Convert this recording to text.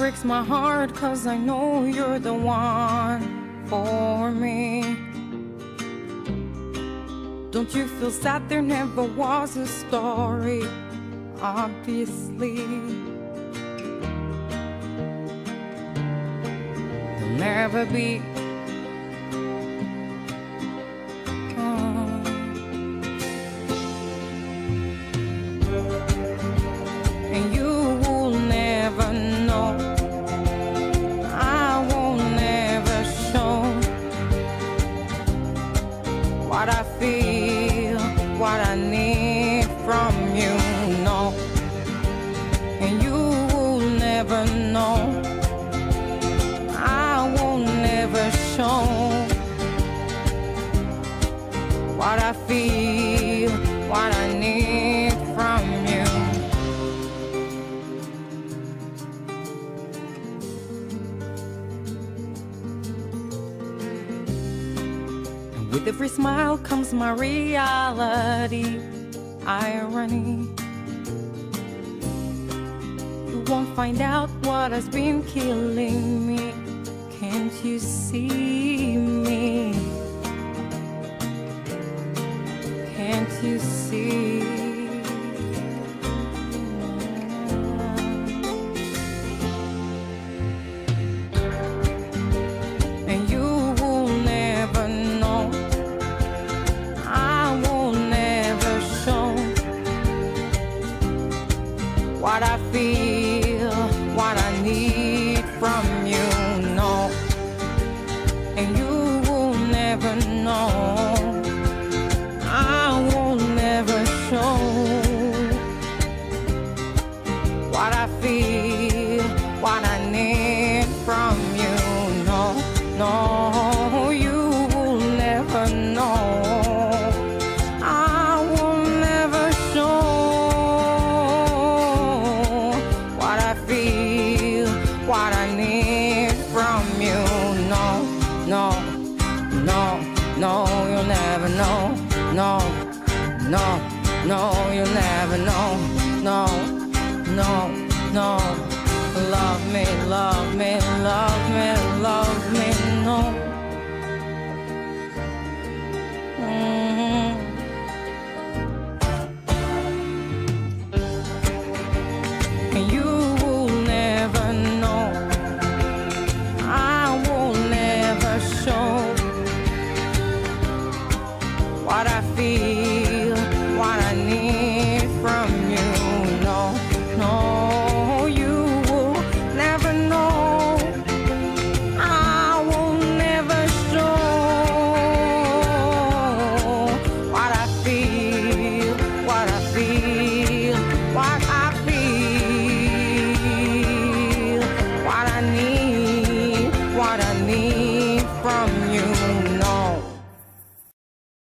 breaks my heart cause I know you're the one for me. Don't you feel sad there never was a story? Obviously, there'll never be. I need from you. No, and you will never know. I won't never show what I feel, what I need with every smile comes my reality, irony. You won't find out what has been killing me. Can't you see me? Can't you see? What I feel, what I need from you. No, and you will never know. I will never show what I feel, no, no, you'll never know. No, no, no. Love me, love me, love